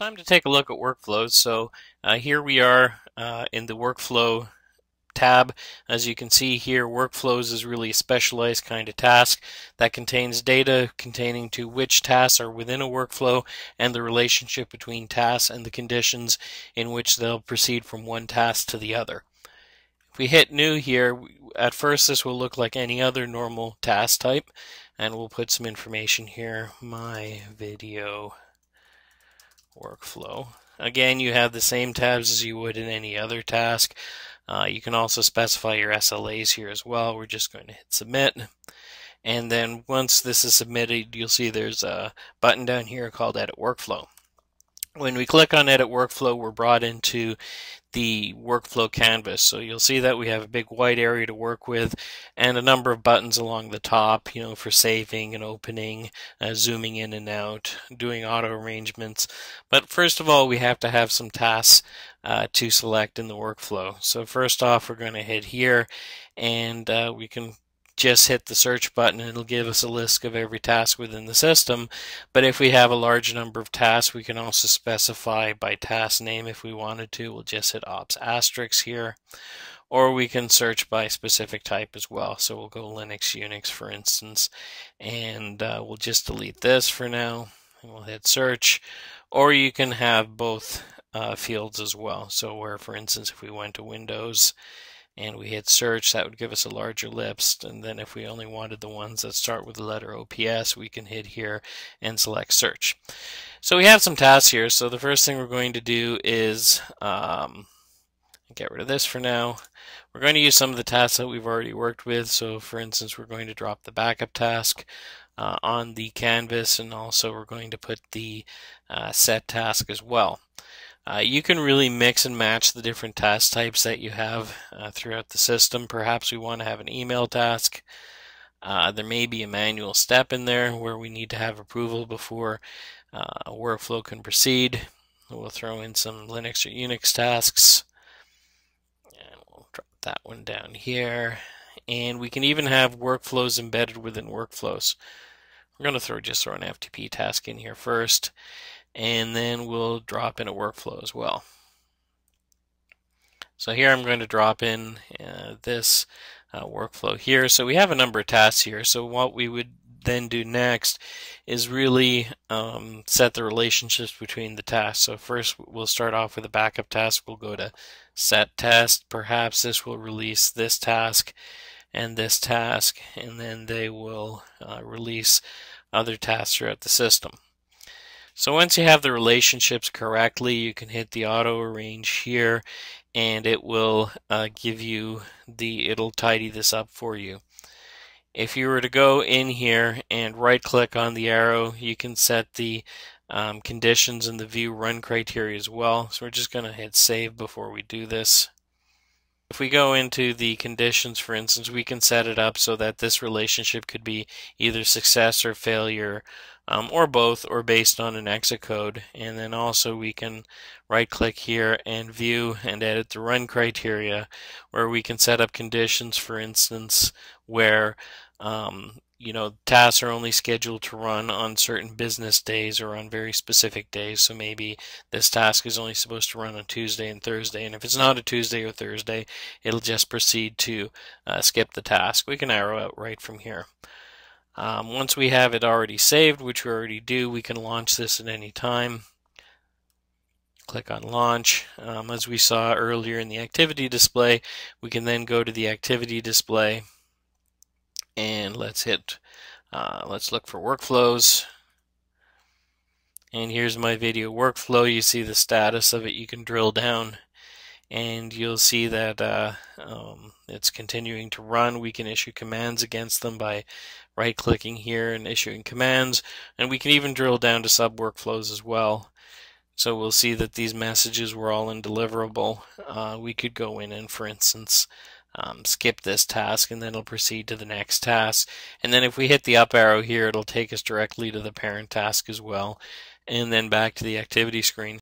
time to take a look at workflows. So uh, here we are uh, in the workflow tab. As you can see here, workflows is really a specialized kind of task that contains data containing to which tasks are within a workflow and the relationship between tasks and the conditions in which they'll proceed from one task to the other. If we hit new here, at first this will look like any other normal task type and we'll put some information here, my video workflow. Again, you have the same tabs as you would in any other task. Uh, you can also specify your SLAs here as well. We're just going to hit submit. And then once this is submitted, you'll see there's a button down here called Edit Workflow. When we click on Edit Workflow, we're brought into the workflow canvas. So you'll see that we have a big white area to work with and a number of buttons along the top, you know, for saving and opening, uh, zooming in and out, doing auto arrangements. But first of all, we have to have some tasks uh, to select in the workflow. So first off, we're going to hit here and uh, we can just hit the search button and it'll give us a list of every task within the system. But if we have a large number of tasks, we can also specify by task name if we wanted to. We'll just hit ops asterisk here. Or we can search by specific type as well. So we'll go Linux, Unix, for instance, and uh, we'll just delete this for now. And we'll hit search. Or you can have both uh, fields as well. So where, for instance, if we went to Windows and we hit search, that would give us a larger list. And then if we only wanted the ones that start with the letter OPS, we can hit here and select search. So we have some tasks here. So the first thing we're going to do is um, get rid of this for now. We're going to use some of the tasks that we've already worked with. So for instance, we're going to drop the backup task uh, on the canvas and also we're going to put the uh, set task as well. Uh, you can really mix and match the different task types that you have uh, throughout the system. Perhaps we want to have an email task. Uh, there may be a manual step in there where we need to have approval before uh, a workflow can proceed. We'll throw in some Linux or Unix tasks. And we'll drop that one down here. And we can even have workflows embedded within workflows. We're going to throw just throw an FTP task in here first and then we'll drop in a workflow as well. So here I'm going to drop in uh, this uh, workflow here. So we have a number of tasks here. So what we would then do next is really um, set the relationships between the tasks. So first we'll start off with a backup task. We'll go to set test. Perhaps this will release this task and this task, and then they will uh, release other tasks throughout the system. So once you have the relationships correctly, you can hit the auto arrange here and it will uh, give you the, it'll tidy this up for you. If you were to go in here and right click on the arrow, you can set the um, conditions and the view run criteria as well. So we're just going to hit save before we do this. If we go into the conditions, for instance, we can set it up so that this relationship could be either success or failure um, or both or based on an exit code. And then also we can right click here and view and edit the run criteria where we can set up conditions for instance where um, you know tasks are only scheduled to run on certain business days or on very specific days. So maybe this task is only supposed to run on Tuesday and Thursday. And if it's not a Tuesday or Thursday it'll just proceed to uh, skip the task. We can arrow out right from here. Um, once we have it already saved, which we already do, we can launch this at any time. Click on launch. Um, as we saw earlier in the activity display, we can then go to the activity display and let's hit, uh, let's look for workflows. And here's my video workflow. You see the status of it. You can drill down and you'll see that uh, um, it's continuing to run. We can issue commands against them by right clicking here and issuing commands, and we can even drill down to sub workflows as well. So we'll see that these messages were all in deliverable. Uh, we could go in and, for instance, um, skip this task and then it'll proceed to the next task. And then if we hit the up arrow here, it'll take us directly to the parent task as well, and then back to the activity screen.